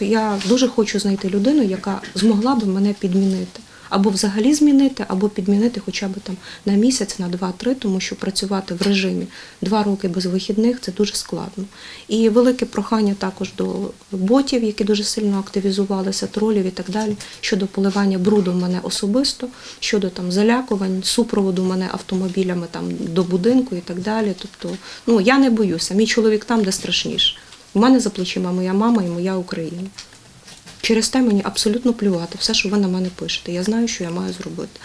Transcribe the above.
Я дуже хочу знайти людину, яка змогла б мене підмінити. Або взагалі змінити, або підмінити хоча б там на місяць, на два-три, тому що працювати в режимі два роки без вихідних це дуже складно. І велике прохання також до ботів, які дуже сильно активізувалися, тролів і так далі, щодо поливання бруду мене особисто, щодо там залякувань, супроводу мене автомобілями там до будинку і так далі. Тобто, ну я не боюся. Мій чоловік там, де страшніше. У мене за плечима моя мама і моя Україна. Через те мені абсолютно плювати все, що ви на мене пишете. Я знаю, що я маю зробити.